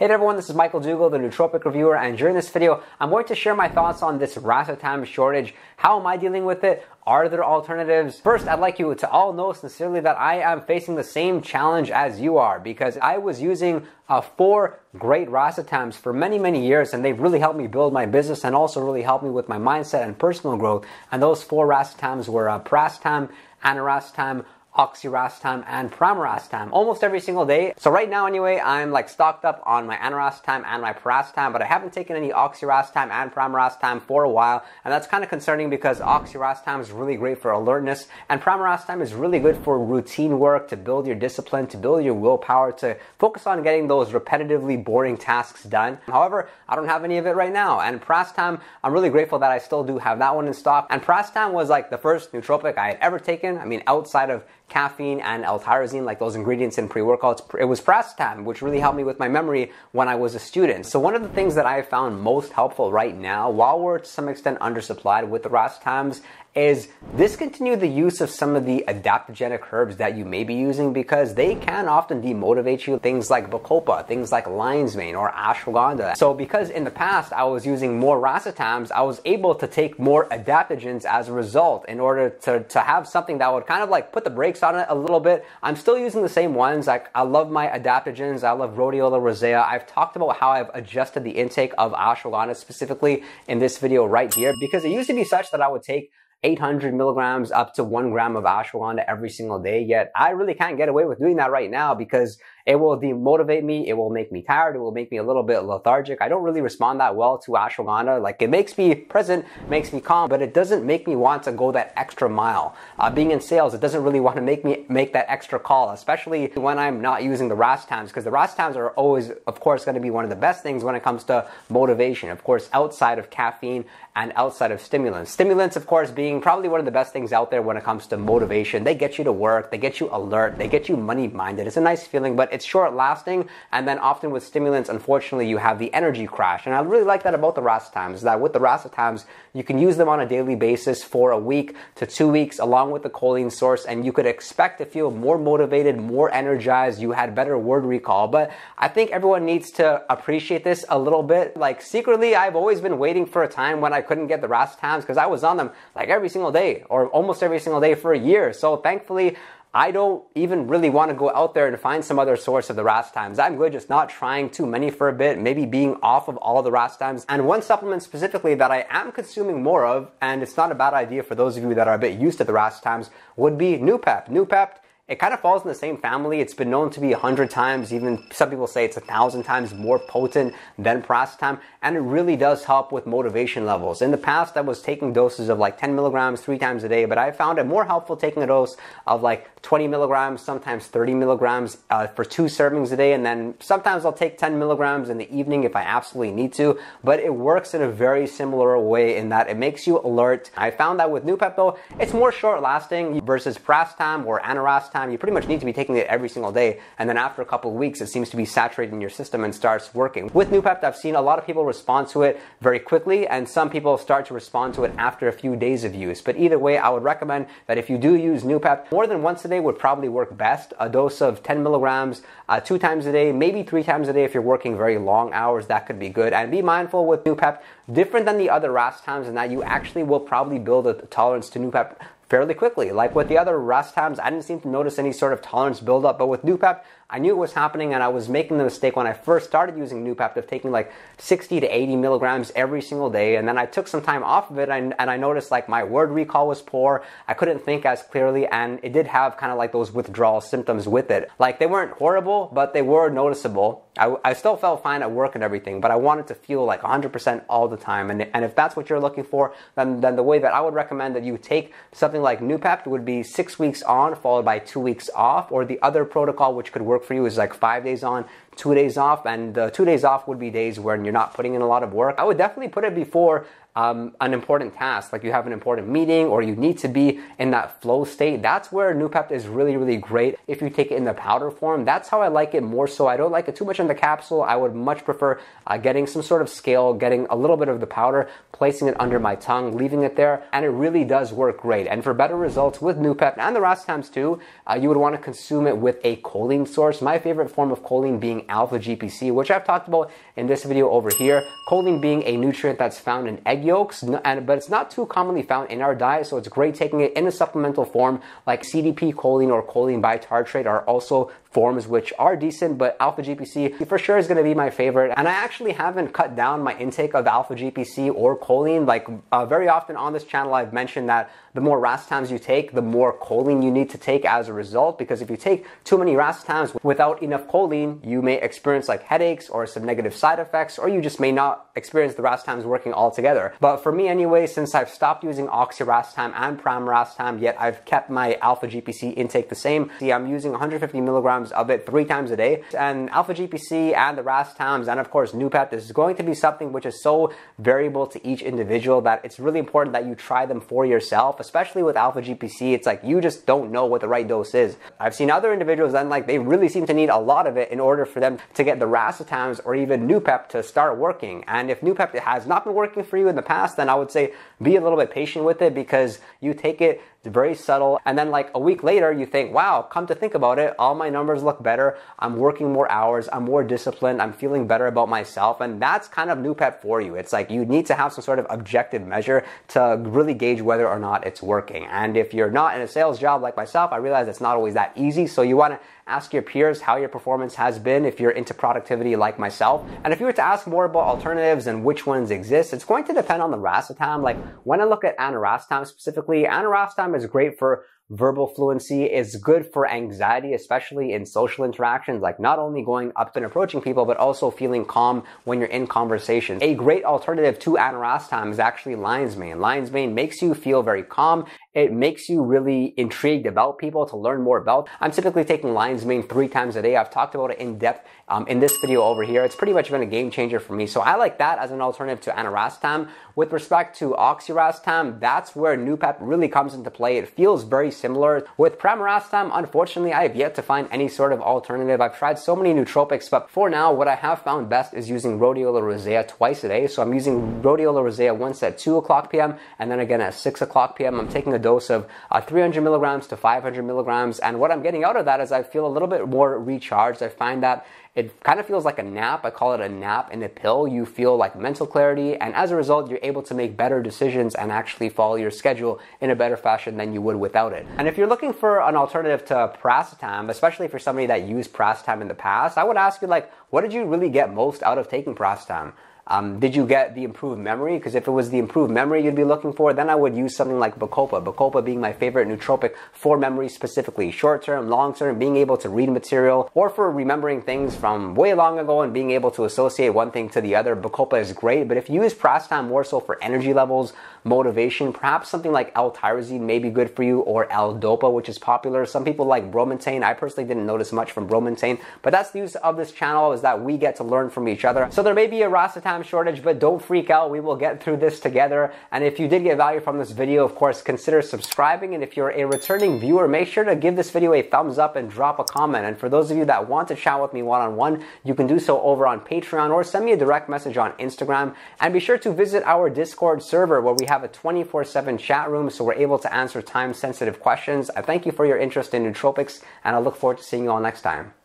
Hey everyone, this is Michael Dougal, the Nootropic Reviewer, and during this video, I'm going to share my thoughts on this racetam shortage. How am I dealing with it? Are there alternatives? First, I'd like you to all know sincerely that I am facing the same challenge as you are because I was using uh, four great racetams for many, many years and they've really helped me build my business and also really helped me with my mindset and personal growth. And those four racetams were uh, Piracetam, Aniracetam, oxiracetam and pramiracetam almost every single day. So right now anyway, I'm like stocked up on my aniracetam and my piracetam, but I haven't taken any oxiracetam and pramiracetam for a while, and that's kind of concerning because oxiracetam is really great for alertness, and pramiracetam is really good for routine work to build your discipline, to build your willpower, to focus on getting those repetitively boring tasks done. However, I don't have any of it right now, and piracetam, I'm really grateful that I still do have that one in stock. And piracetam was like the first nootropic I had ever taken. I mean, outside of caffeine and L-tyrosine, like those ingredients in pre-workouts. It was piracetam, which really helped me with my memory when I was a student. So one of the things that I found most helpful right now, while we're to some extent undersupplied with the racetams, is discontinue the use of some of the adaptogenic herbs that you may be using because they can often demotivate you. Things like bacopa, things like lion's mane or ashwagandha. So because in the past I was using more racetams, I was able to take more adaptogens as a result in order to, to have something that would kind of like put the brakes on it a little bit. I'm still using the same ones. Like I love my adaptogens. I love rhodiola rosea. I've talked about how I've adjusted the intake of ashwagandha specifically in this video right here because it used to be such that I would take 800 milligrams up to one gram of ashwagandha every single day. Yet I really can't get away with doing that right now because it will demotivate me. It will make me tired. It will make me a little bit lethargic. I don't really respond that well to ashwagandha. Like it makes me present, makes me calm, but it doesn't make me want to go that extra mile. Uh, being in sales, it doesn't really want to make me make that extra call, especially when I'm not using the racetams because the racetams are always, of course, going to be one of the best things when it comes to motivation. Of course, outside of caffeine and outside of stimulants. Stimulants, of course, being probably one of the best things out there when it comes to motivation. They get you to work. They get you alert. They get you money minded. It's a nice feeling, but it's short lasting. And then often with stimulants, unfortunately, you have the energy crash. And I really like that about the racetams, is that with the racetams, you can use them on a daily basis for a week to two weeks along with the choline source. And you could expect to feel more motivated, more energized. You had better word recall. But I think everyone needs to appreciate this a little bit. Like secretly, I've always been waiting for a time when I couldn't get the racetams because I was on them like every single day or almost every single day for a year. So thankfully, I don't even really want to go out there and find some other source of the racetams. I'm good just not trying too many for a bit, maybe being off of all the racetams. And one supplement specifically that I am consuming more of, and it's not a bad idea for those of you that are a bit used to the racetams, would be Noopept. Noopept it kind of falls in the same family. It's been known to be a hundred times, even some people say it's a thousand times more potent than piracetam, and it really does help with motivation levels. In the past, I was taking doses of like 10 milligrams three times a day, but I found it more helpful taking a dose of like 20 milligrams, sometimes 30 milligrams uh, for two servings a day, and then sometimes I'll take 10 milligrams in the evening if I absolutely need to. But it works in a very similar way in that it makes you alert. I found that with though, it's more short lasting versus piracetam or aniracetam time, you pretty much need to be taking it every single day. And then after a couple of weeks, it seems to be saturated in your system and starts working. With Noopept, I've seen a lot of people respond to it very quickly, and some people start to respond to it after a few days of use. But either way, I would recommend that if you do use Noopept, more than once a day would probably work best. A dose of 10 milligrams uh, two times a day, maybe three times a day if you're working very long hours, that could be good. And be mindful with Noopept, different than the other racetams, in that you actually will probably build a tolerance to Noopept fairly quickly. Like with the other racetams, I didn't seem to notice any sort of tolerance buildup, but with Noopept, I knew it was happening and I was making the mistake when I first started using Noopept of taking like 60 to 80 milligrams every single day. And then I took some time off of it and, and I noticed like my word recall was poor. I couldn't think as clearly and it did have kind of like those withdrawal symptoms with it. Like they weren't horrible, but they were noticeable. I, I still felt fine at work and everything, but I wanted to feel like 100% all the time. And, and if that's what you're looking for, then, then the way that I would recommend that you take something like Noopept would be six weeks on followed by two weeks off, or the other protocol which could work work for you is like five days on, two days off, and uh, two days off would be days when you're not putting in a lot of work. I would definitely put it before um, an important task, like you have an important meeting or you need to be in that flow state, that's where Noopept is really, really great. If you take it in the powder form, that's how I like it more so. I don't like it too much in the capsule. I would much prefer uh, getting some sort of scale, getting a little bit of the powder, placing it under my tongue, leaving it there, and it really does work great. And for better results with Noopept and the Racetams too, uh, you would want to consume it with a choline source. My favorite form of choline being alpha GPC, which I've talked about in this video over here. Choline being a nutrient that's found in egg yolks, and, but it's not too commonly found in our diet, so it's great taking it in a supplemental form like CDP choline or choline bitartrate are also forms which are decent, but Alpha GPC for sure is going to be my favorite. And I actually haven't cut down my intake of Alpha GPC or choline. Like uh, very often on this channel, I've mentioned that the more racetams you take, the more choline you need to take as a result. Because if you take too many racetams without enough choline, you may experience like headaches or some negative side effects, or you just may not experience the racetams working altogether. But for me anyway, since I've stopped using oxiracetam and pramracetam, yet I've kept my alpha GPC intake the same. See, I'm using 150 milligrams of it three times a day. And alpha GPC and the racetams and of course Noopept is going to be something which is so variable to each individual that it's really important that you try them for yourself especially with alpha GPC, it's like you just don't know what the right dose is. I've seen other individuals and like they really seem to need a lot of it in order for them to get the racetams or even Noopept to start working. And if Noopept has not been working for you the past, then I would say be a little bit patient with it because you take it very subtle. And then like a week later, you think, wow, come to think about it, all my numbers look better. I'm working more hours. I'm more disciplined. I'm feeling better about myself. And that's kind of Noopept for you. It's like you need to have some sort of objective measure to really gauge whether or not it's working. And if you're not in a sales job like myself, I realize it's not always that easy. So you want to ask your peers how your performance has been if you're into productivity like myself. And if you were to ask more about alternatives and which ones exist, it's going to depend on the racetam. Like when I look at aniracetam specifically, is great for verbal fluency is good for anxiety, especially in social interactions, like not only going up and approaching people, but also feeling calm when you're in conversation. A great alternative to aniracetam is actually lion's mane. Lion's mane makes you feel very calm it makes you really intrigued about people to learn more about. I'm typically taking lion's mane three times a day. I've talked about it in depth um, in this video over here. It's pretty much been a game changer for me. So I like that as an alternative to aniracetam. With respect to oxiracetam, that's where Noopept really comes into play. It feels very similar. With pramiracetam, unfortunately, I have yet to find any sort of alternative. I've tried so many nootropics, but for now, what I have found best is using rhodiola rosea twice a day. So I'm using rhodiola rosea once at 2 o'clock p.m. and then again at 6 o'clock p.m. I'm taking a dose of uh, 300 milligrams to 500 milligrams. And what I'm getting out of that is I feel a little bit more recharged. I find that it kind of feels like a nap. I call it a nap in a pill. You feel like mental clarity, and as a result, you're able to make better decisions and actually follow your schedule in a better fashion than you would without it. And if you're looking for an alternative to piracetam, especially for somebody that used piracetam in the past, I would ask you like, what did you really get most out of taking piracetam? Um, did you get the improved memory? Because if it was the improved memory you'd be looking for, then I would use something like Bacopa. Bacopa being my favorite nootropic for memory specifically, short term, long term, being able to read material, or for remembering things from way long ago and being able to associate one thing to the other. Bacopa is great, but if you use Piracetam more so for energy levels, motivation, perhaps something like L-tyrosine may be good for you, or L-dopa, which is popular. Some people like bromantane. I personally didn't notice much from bromantane, but that's the use of this channel is that we get to learn from each other. So there may be a racetam shortage, but don't freak out. We will get through this together. And if you did get value from this video, of course, consider subscribing. And if you're a returning viewer, make sure to give this video a thumbs up and drop a comment. And for those of you that want to chat with me one-on-one, you can do so over on Patreon or send me a direct message on Instagram. And be sure to visit our Discord server where we have a 24-7 chat room so we're able to answer time-sensitive questions. I thank you for your interest in nootropics and I look forward to seeing you all next time.